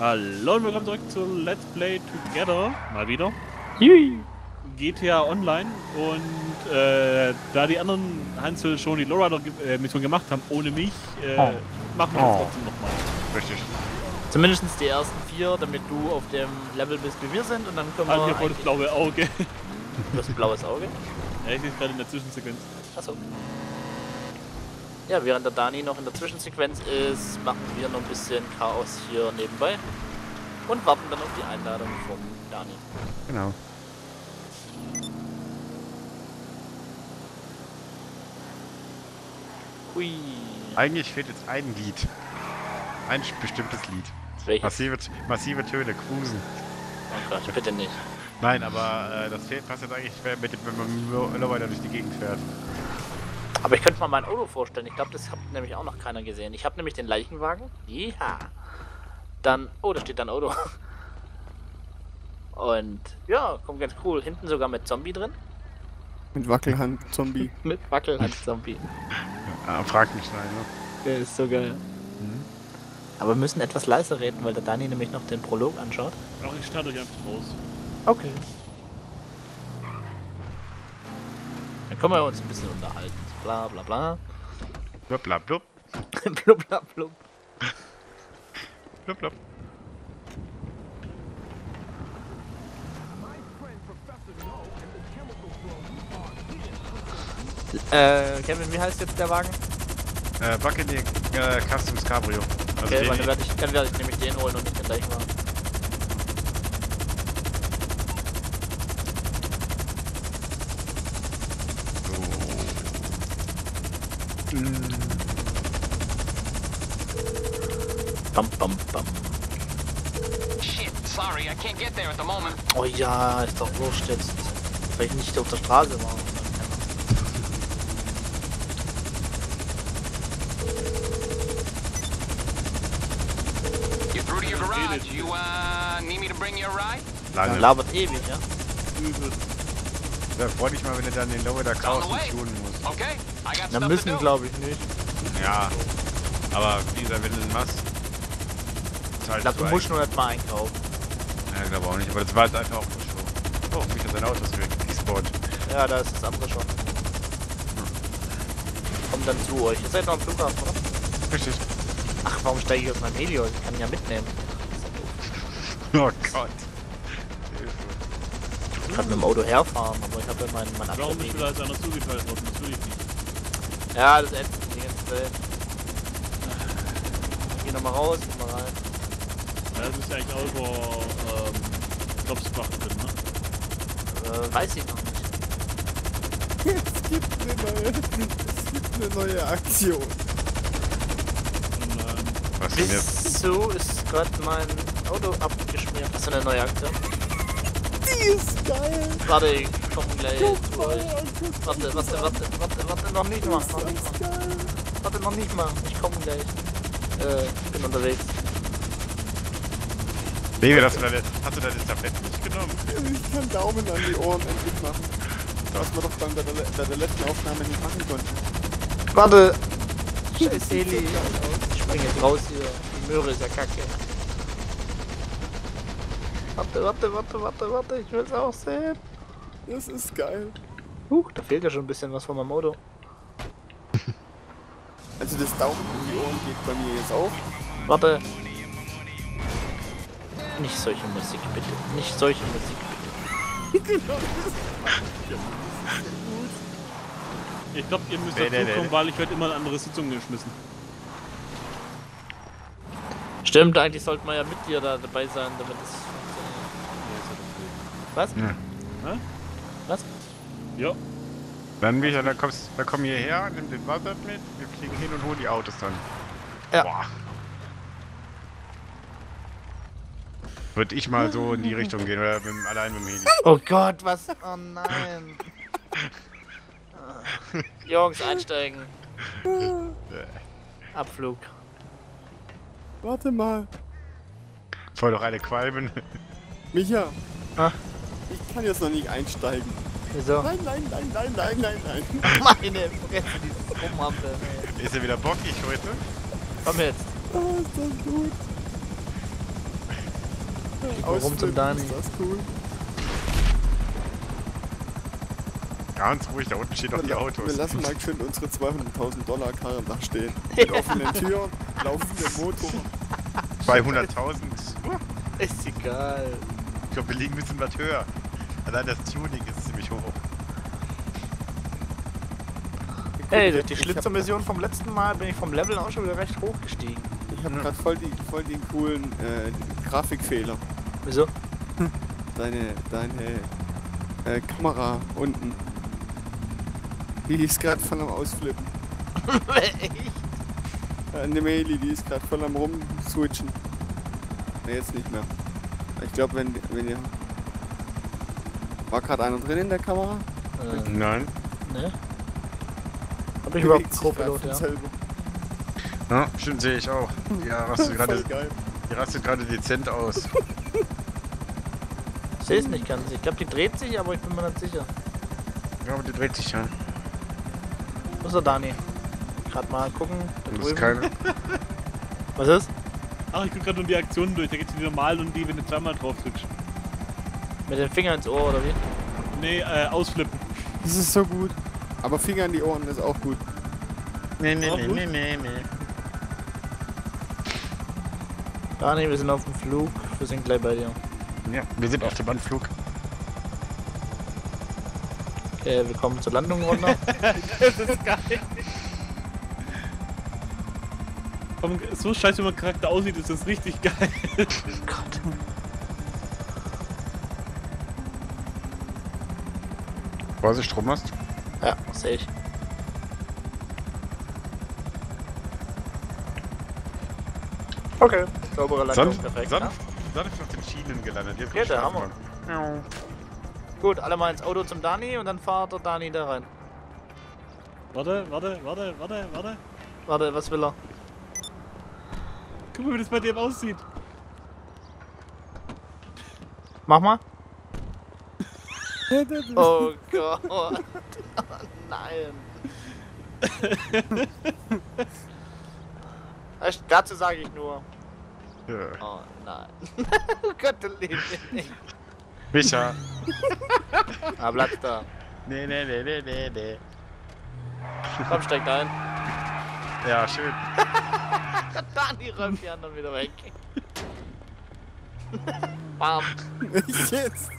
Hallo und willkommen zurück zu Let's Play Together. Mal wieder. Jui. GTA Online. Und äh, da die anderen Hansel schon die Lowrider-Mission gemacht haben, ohne mich, äh, Oh. machen wir das Oh. trotzdem nochmal. Richtig. Zumindest die ersten vier, damit du auf dem Level bist, wie wir sind. Und dann können wir. Ah, hier vor das blaue Auge. Du hast ein blaues Auge. ja, ich sehe es gerade in der Zwischensequenz. Achso. Ja, während der Dani noch in der Zwischensequenz ist, machen wir noch ein bisschen Chaos hier nebenbei. Und warten dann auf die Einladung vom Dani. Genau. Hui. Eigentlich fehlt jetzt ein Lied. Ein bestimmtes Lied. Welches? Massive, massive Töne, Cruisen. Oh Gott, bitte nicht. Nein, aber äh, das fehlt, passt jetzt eigentlich, wenn mit wenn man immer weiter durch die Gegend fährt. Aber ich könnte mal mein Auto vorstellen. Ich glaube, das hat nämlich auch noch keiner gesehen. Ich habe nämlich den Leichenwagen. Ja. Dann. Oh, da steht ein Auto. Und ja, kommt ganz cool. Hinten sogar mit Zombie drin. Mit Wackelhand-Zombie. Mit Wackelhand-Zombie. Ja, frag mich nein, ne? Der ist so geil. Aber wir müssen etwas leiser reden, weil der Dani nämlich noch den Prolog anschaut. Ach, ich starte euch einfach raus. Okay. Dann können wir uns ein bisschen unterhalten. Bla bla bla. Blub, blub, blub, blub bla blub. blub, blub. Äh, Kevin, wie heißt jetzt der Wagen? Äh, Buccaneer äh, Customs Cabrio. Also Okay, den, werde ich, dann werde ich nämlich den holen und nicht den gleichen Wagen. Bam, bam, bam. Shit, sorry, I can't get there at the moment. Oh ja, ist doch wurscht jetzt. Weil ich nicht auf der Straße war. You're through to your garage. You, uh, need me to bring you a ride? Dann lange. labert ewig, ja? Übel. Ja, freu dich mal, wenn du dann den Lower the way. nicht tun musst. Okay, To müssen, glaube ich, nicht. Ja. Aber wie gesagt, wenn du den machst. Ist halt Ich glaube, du musst nur nicht mal einkaufen. ein- Ja, glaube auch nicht, aber das war jetzt einfach auch nur Show. Oh, mich hat sein Auto ist weg. Gespawnt. Ja, da ist das andere schon. Kommt dann zu euch. Ihr seid noch am Flughafen, oder? Richtig. Ach, warum steige ich aus meinem Heli aus? Ich kann ihn ja mitnehmen. Oh Gott. Ich kann mit dem Auto herfahren, aber ich habe ja meinen mein Warum ist als einer zugeteilt worden? Das will ich nicht. Ja, das ändert die ganze Zeit. Geh nochmal raus, geh mal rein. Ja, das ist ja eigentlich auch über ähm, Jobsprache drin, ne? Äh, weiß ich noch nicht. Es gibt eine neue, es gibt eine neue Aktion. Ähm, Was jetzt? Wieso ist gerade mein Auto abgeschmiert? Was ist eine neue Aktion? Die ist geil. Warte, ich komm gleich zu euch. Warte, warte, warte, warte, warte, noch nicht mal. Noch nicht. Warte, noch nicht mal. Ich komme gleich. Äh, ich bin unterwegs. Baby, hast du deine, hast du deine Tabletten nicht genommen? Ich kann Daumen an die Ohren endlich machen. Was wir doch bei der, bei der letzten Aufnahme nicht machen konnten. Warte! Scheiß Heli. Ich spring jetzt raus hier. Die Möhre ist ja kacke. Warte, warte, warte, warte, warte. Ich will's auch sehen. Das ist geil. Huch, da fehlt ja schon ein bisschen was von meinem Auto. Also das Daumen an die Ohren geht bei mir jetzt auf. Warte. Nicht solche Musik, bitte. Nicht solche Musik, bitte. ich glaube, ihr müsst Nee, nee, dazukommen, nee. weil ich werde immer in andere Sitzungen geschmissen. Stimmt, eigentlich sollte man ja mit dir da dabei sein, damit es funktioniert. Was? Ja. Hä? Was? Ja, Dann, Micha, dann, kommst, dann komm hierher, nimm den Buzzard mit, wir fliegen hin und holen die Autos dann. Ja. Boah. Würde ich mal so in die Richtung gehen, oder mit, dem- allein mit dem Heli. Oh Gott, was? Oh nein. Jungs, einsteigen. Abflug. Warte mal. Voll doch eine Qualmen. Micha. Ah. Ich kann jetzt noch nicht einsteigen. Wieso? Nein, nein, nein, nein, nein, nein, nein. Meine Fresse, dieses Rumhampeln, ey. Ist er wieder bockig heute? Komm jetzt. Oh, ist das gut. Warum zum Ausflippen, Dani? Ist das cool? Ganz ruhig, da unten stehen doch die Wir Autos. lassen mal schön unsere 200.000 Dollar Karren da stehen. Mit offenen Türen, laufendem Motor. 200.000. Uh, Ist egal. Ich glaube, wir liegen ein bisschen was höher. Allein das Tuning ist ziemlich hoch. Ey, durch die Schlitzermission vom letzten Mal bin ich vom Level auch schon wieder recht hoch gestiegen. Ich habe gerade voll, die, voll den coolen äh, Grafikfehler. Wieso? Deine, deine äh, Kamera unten. Die ist gerade voll am Ausflippen. Echt? Eine Maili, die ist gerade voll am rumswitchen. Ne, jetzt nicht mehr. Ich glaube, wenn, wenn ihr... War gerade einer drin in der Kamera? Äh, Nein. ne? Hab ich überhaupt Co-Pilot, ja. selber. Ja, stimmt, sehe ich auch. Ja, rastet gerade die rastet gerade dezent aus. Ich sehe es nicht ganz. Ich glaube, die dreht sich, aber ich bin mir nicht sicher. Ja, aber die dreht sich ja. Wo ist der Dani? Gerade mal gucken. Da Das ist drüben. keine. Was ist? Ach, ich guck gerade nur die Aktionen durch. Da geht's die normalen und die, wenn du zweimal drauf drückst. Mit dem Finger ins Ohr oder wie? Nee, äh, ausflippen. Das ist so gut. Aber Finger in die Ohren ist auch gut. Nee, nee, nee, gut. nee, nee, nee. Dani, wir sind auf dem Flug. Wir sind gleich bei dir. Ja, wir sind auf dem Anflug. Okay, wir kommen zur Landung runter. Das ist geil. Komm, So scheiße, wie mein Charakter aussieht, ist das richtig geil. Gott. Vorsicht, Strommast. Ja, sehe ich. Okay, saubere Landung, Sanft, perfekt. ne? sanft, sanft auf den Schienen gelandet. Jetzt Ja, der Hammer. dran. Gut, alle mal ins Auto zum Dani und dann fahrt der Dani da rein. Warte, warte, warte, warte, warte. Warte, was will er? Guck mal, wie das bei dem aussieht. Mach mal. Oh Gott. Oh nein. Echt, Dazu sage ich nur. Ja. Oh nein. Gott, du lebst nicht. Micha. Ah, bleib da. Nee, nee, nee, nee, nee, nee. Komm, steig ein. Ja, schön. Dani räumt die anderen wieder weg. Bam. Ich jetzt.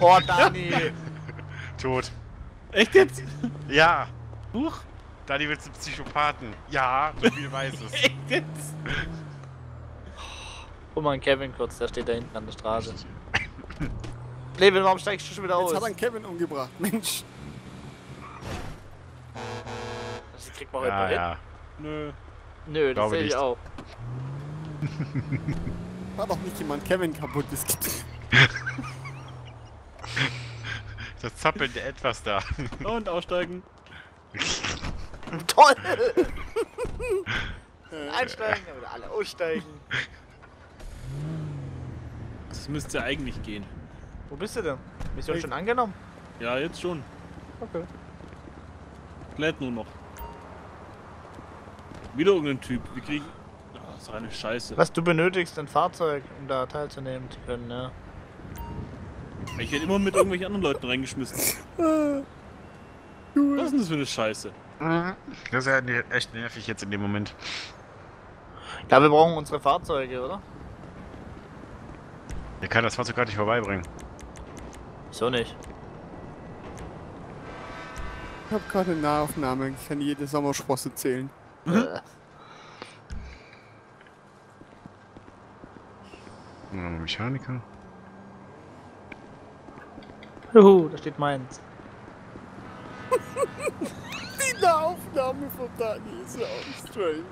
Oh, Dani. Tot. Echt jetzt? Ja. Huch. Dani wird zum Psychopathen. Ja, so viel weiß es. Echt jetzt? Guck mal, Kevin kurz, der steht da hinten an der Straße. Levin, warum steigst du schon wieder aus? Jetzt hat er einen Kevin umgebracht. Mensch. Kriegt man heute Ja, mal hin. ja. Nö. Nö, das sehe ich auch. War doch nicht jemand Kevin kaputt. Das gibt Das zappelnde Etwas da. Und aussteigen. Toll! Einsteigen, oder alle aussteigen. Das müsste eigentlich gehen. Wo bist du denn? Mission Hey. schon angenommen? Ja, jetzt schon. Okay. Lädt nur noch. Wieder irgendein Typ. Wir kriegen. Oh, so eine Scheiße. Was du benötigst, ein Fahrzeug, um da teilzunehmen zu können, ne? Ich werde immer mit irgendwelchen anderen Leuten reingeschmissen. Was ist denn das für eine Scheiße? Das ist ja ne- echt nervig jetzt in dem Moment. Ja, wir brauchen unsere Fahrzeuge, oder? Der kann das Fahrzeug gar nicht vorbeibringen. Wieso nicht? Ich habe gerade eine Nahaufnahme. Ich kann jede Sommersprosse zählen. Äh, Ja, Mechaniker. Juhu, da steht meins. Die Nahaufnahme von Dani ist ja auch strange.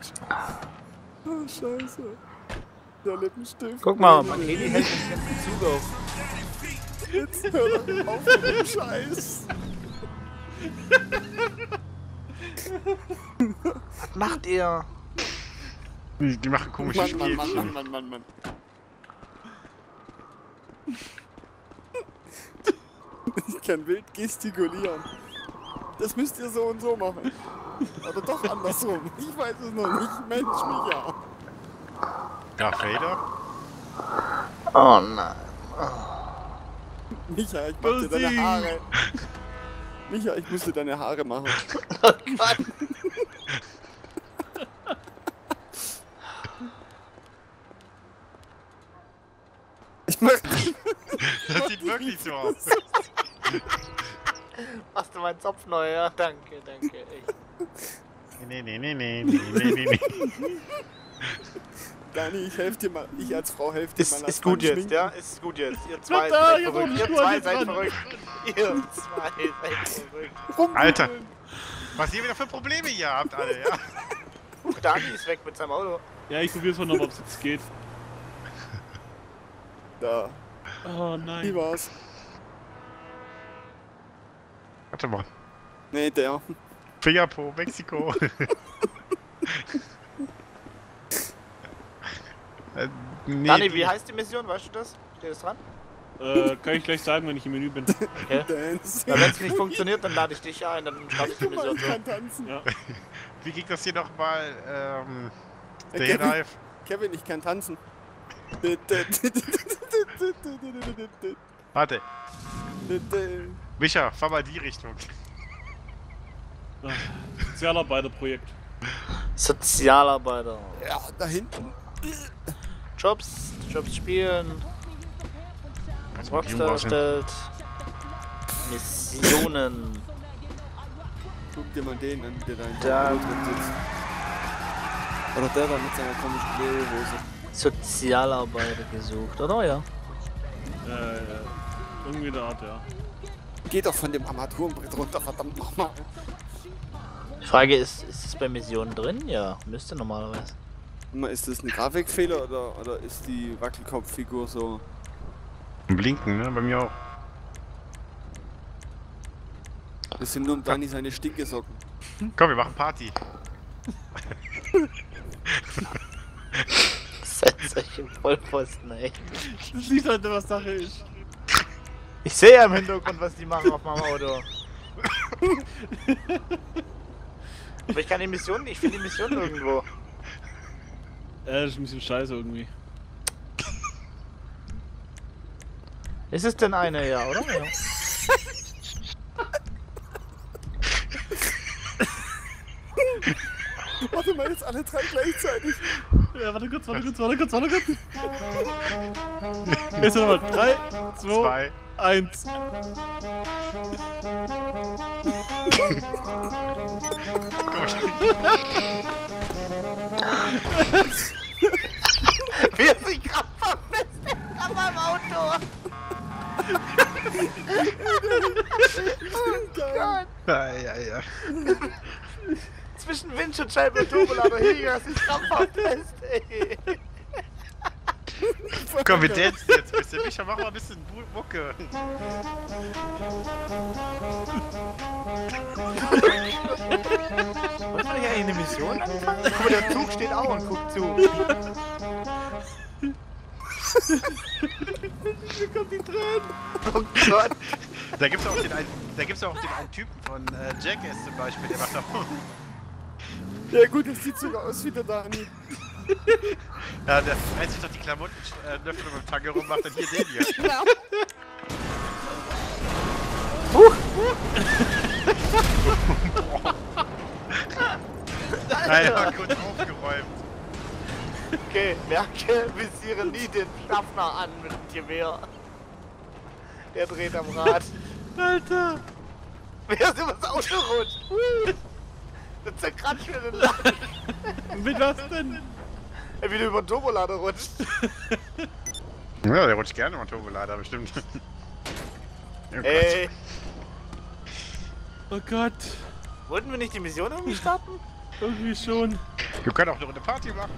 Oh, scheiße. Der Lippenstift. Guck mal, mein Heli hält den ganzen Zug auf. Jetzt hör doch auf mit dem Scheiß. Was macht ihr? Die, machen komische Mann, Mann, Spielchen. Mann, Mann, Mann, Mann, Mann. Ich kann wild gestikulieren. Das müsst ihr so und so machen. Oder doch andersrum. Ich weiß es noch nicht. Mensch, Micha. Darth Vader? Oh nein. Micha, ich mach dir deine. Haare. Micha, ich muss dir deine Haare machen. Oh Gott. Ich mach... Das sieht wirklich so aus. Machst du meinen Zopf neu? Ja, danke, danke. Echt. Nee, nee, nee, nee, nee, nee, nee, nee. Dani, ich helf dir mal. Ich als Frau helf dir Ist, mal. ist gut jetzt, schminken. ja? Ist gut jetzt. Ihr zwei da, seid verrückt. Ihr zwei seid verrückt. Ihr zwei seid verrückt. Alter. Was ihr wieder für Probleme hier habt, alle, ja? Dani ist weg mit seinem Auto. Ja, ich probier's mal noch, ob es jetzt geht. Da. Oh Wie nein. war's? Warte mal. Nee, der. Fingerpo, Mexiko. Äh, nee, Dani, wie heißt die Mission? Weißt du das? Steht das dran? Äh, kann ich gleich sagen, wenn ich im Menü bin. Dance. Weil wenn es nicht funktioniert, dann lade ich dich ein, dann schreibe ich die Mission so. kann tanzen. Ja. Wie ging das hier nochmal? Ähm, Äh, Stay Kevin? Kevin, ich kann tanzen. Warte, Micha, fahr mal die Richtung. Sozialarbeiterprojekt. Sozialarbeiter. Ja, da hinten. Jobs, Jobs spielen. Rockstar erstellt. Missionen. Guck dir mal den an, der da in drin sitzt. Oder der da mit seiner komischen Lederhose. Sozialarbeiter gesucht, oder ja? Äh, irgendwie der Art, ja. Geh doch von dem Armaturenbrett runter, verdammt nochmal. Die Frage ist, ist es bei Missionen drin? Ja, müsste normalerweise. Mal, Ist das ein Grafikfehler oder, oder ist die Wackelkopffigur so. Blinken, ne? Bei mir auch. Das sind nur Dani seine Stinkesocken. Komm, wir machen Party. Im Vollpfosten, ey. Das sieht halt, was Sache ist. Ich sehe ja im Hintergrund, was die machen auf meinem Auto. Aber ich kann die Mission, ich finde die Mission irgendwo. Äh, das ist ein bisschen scheiße irgendwie. Ist es denn eine, ja, oder? Ja. Warte mal, jetzt alle drei gleichzeitig. Ja, warte kurz, warte kurz, warte kurz, warte kurz. Jetzt nochmal. 3, 2, Zwei. 1. Wie er sich gerade verfestigt an meinem Auto. Geil. Ja, ja, ja. Zwischen Windschutzscheibe und Turbolader hing er sich krampfhaft fest, ey. Komm, wir dancen jetzt ein bisschen. Micha, mach mal ein bisschen Mucke. Man hier eigentlich eine Mission anfangen? Guck mal, der Zug steht auch und guckt zu. Hier kommt die Tränen. Oh Gott. Da gibt's auch den einen, da gibt's auch den einen Typen von äh, Jackass zum Beispiel, der macht auch. Ja gut, das sieht sogar aus wie der Dani. Ja, der reißt sich doch die Klamotten äh, Löffel mit dem Tagge rum, macht dann hier den hier. Alter, kurz aufgeräumt. Okay, merke, visiere nie den Schaffner an mit dem Gewehr. Der dreht am Rad. Alter. Wer ist übers Auto rutscht? Der zerkratscht mir den Laden. Mit was denn? Ey, wie du über den Turbolader rutscht. Ja, der rutscht gerne mal Turbolader, bestimmt. Oh Gott. Ey, Oh Gott. wollten wir nicht die Mission irgendwie starten? Irgendwie schon. Wir können auch eine Runde Party machen.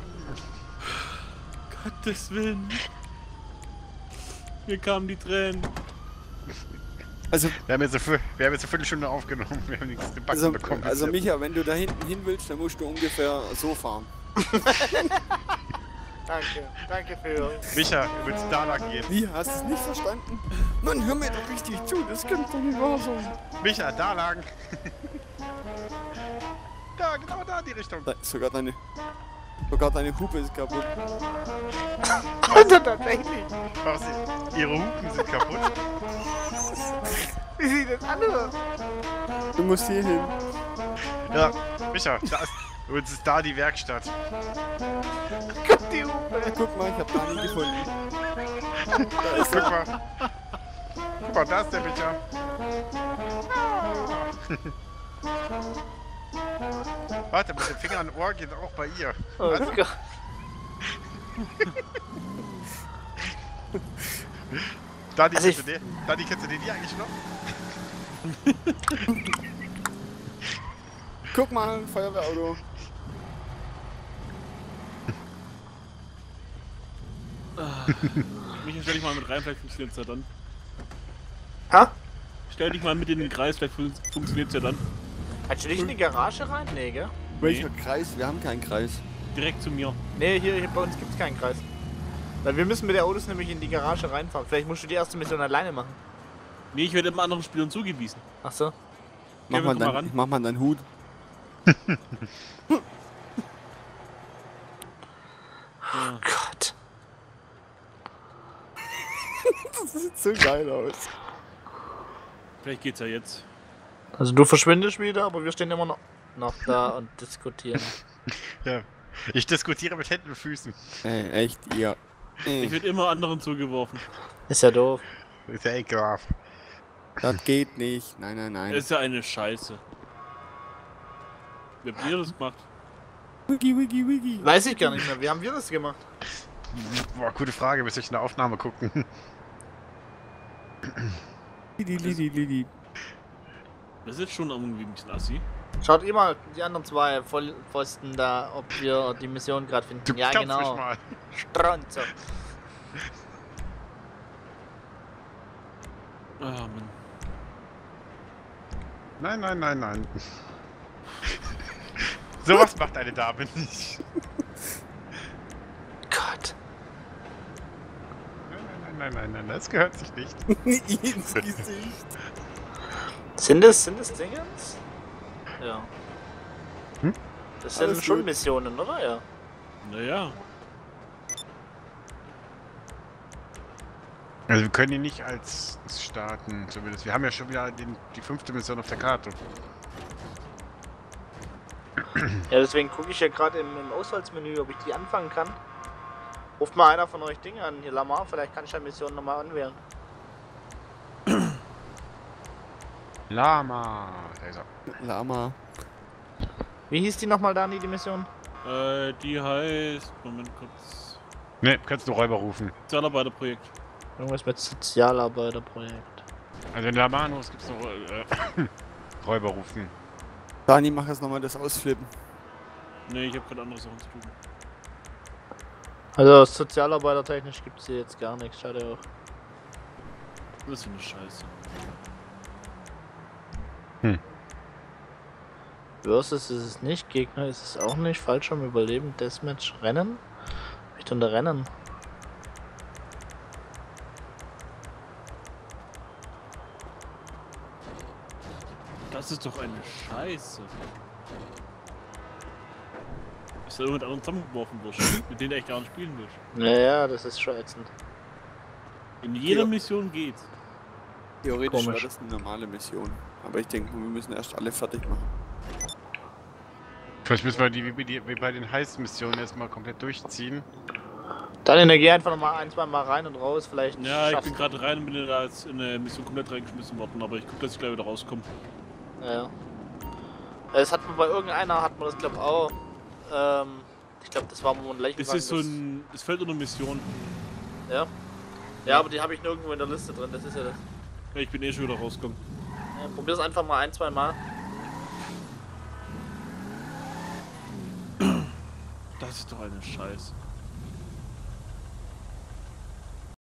Gottes Willen. Mir kamen die Tränen. Also, Wir haben jetzt eine, wir haben jetzt eine Viertelstunde aufgenommen, wir haben nichts gebacken also, bekommen. also. Micha, wenn du da hinten hin willst, dann musst du ungefähr so fahren. Danke, danke für. Micha, du willst da lang gehen. Wie, hast du es nicht verstanden? Mann, hör mir doch richtig zu, das könnte doch nicht wahr sein. Micha, da lang. Da, genau da in die Richtung. Da, sogar deine. Sogar deine Hupe ist kaputt. Alter, tatsächlich. Was? Ihre Hupen sind kaputt. Wie sieht das an? Du musst hier hin. Ja, Micha, da ist, uns ist da die Werkstatt. Gott, die Hupe. Guck mal, ich hab Dani gefunden. Guck mal. Guck mal, da ist der Micha. Warte, mit dem Finger an Ohr geht auch bei ihr. Oh Gott. Dani, Also kennst, du den? Dani, kennst du den hier eigentlich noch? Guck mal, ein Feuerwehrauto. Michael, stell dich mal mit rein, vielleicht funktioniert es ja dann. Ha? Stell dich mal mit in den Kreis, vielleicht fun funktioniert es ja dann. Kannst du dich in die Garage rein? Nee, gell? Welcher Kreis? Wir haben keinen Kreis. Direkt zu mir. Nee, hier, hier bei uns gibt's keinen Kreis. Weil wir müssen mit der Autos nämlich in die Garage reinfahren. Vielleicht musst du die erste Mission alleine machen. Nee, ich werde immer anderen Spielern zugewiesen. Ach so. Mach mal, dein, ran. mach mal deinen Hut. Ja. Gott. Das sieht so geil aus. Vielleicht geht's ja jetzt. Also du verschwindest wieder, aber wir stehen immer noch, noch da und diskutieren. Ja. Ich diskutiere mit Händen und Füßen. Ey, echt, ja. Ich Ey, werde immer anderen zugeworfen. Ist ja doof. Ist ja ekelhaft. das geht nicht. Nein, nein, nein. Das ist ja eine Scheiße. Wer hat ihr das gemacht? Wiggy, wiggy, wiggy. Weiß ich gar nicht mehr. Wie haben wir das gemacht? Boah, gute Frage, müsste ich in der Aufnahme gucken. Lidi, lidi, lidi. Das ist jetzt schon irgendwie ein bisschen assi. Schaut ihr mal die anderen zwei Vollpfosten da, ob wir die Mission gerade finden. Du ja, kannst mich genau. mal. Stronzo. Ah, Mann. Nein, nein, nein, nein. Sowas macht eine Dame nicht. Gott. Nein, nein, nein, nein, nein, das gehört sich nicht. Ins Gesicht. Sind das, sind das Dingens? Ja. Hm? Das sind Alles schon gut. Missionen, oder? Ja. Naja. Also wir können ihn nicht als starten, zumindest. Wir haben ja schon wieder den, die fünfte Mission auf der Karte. Ja, deswegen gucke ich ja gerade im, im Auswahlsmenü, ob ich die anfangen kann. Ruft mal einer von euch Dinge an, hier Lamar, vielleicht kann ich ja Mission nochmal anwählen. Lama. Da ist er. Lama. Wie hieß die nochmal, Dani, die Mission? Äh, die heißt. Moment kurz. Ne, kannst du Räuber rufen. Sozialarbeiterprojekt. Irgendwas mit Sozialarbeiterprojekt. Also in Lamanus gibt's noch äh, Räuber rufen. Dani, mach jetzt nochmal das Ausflippen. Nee, ich habe gerade andere Sachen zu tun. Also sozialarbeitertechnisch gibt es hier jetzt gar nichts, schade auch. Das ist eine Scheiße. Versus ist es nicht, Gegner ist es auch nicht, Fallschirm, Überleben, Deathmatch, Rennen? Richtung der Rennen. Das ist doch eine Scheiße. Dass du mit anderen zusammengeworfen wirst, mit denen du echt gar nicht spielen willst. Naja, das ist schon ätzend. In jeder. Mission geht's. Theoretisch Komisch. war das eine normale Mission. Aber ich denke, wir müssen erst alle fertig machen. Vielleicht müssen wir die wie, die, wie bei den Heiß-Missionen erstmal komplett durchziehen. Dann Energie einfach nochmal ein, zwei Mal rein und raus, vielleicht. Ja, ich bin gerade rein und bin da jetzt in eine Mission komplett reingeschmissen worden, aber ich gucke, dass ich gleich wieder rauskomme. Ja. Das hat man bei irgendeiner, hat man das glaube auch. Ähm, ich glaube, das war mal ein Leichenwagen. Das ist so ein. Es fällt unter Mission. Ja. Ja, aber die habe ich nirgendwo in der Liste drin, das ist ja das. Ja, ich bin eh schon wieder rausgekommen. Ja, probier's einfach mal ein, zwei Mal. Das ist doch eine Scheiße.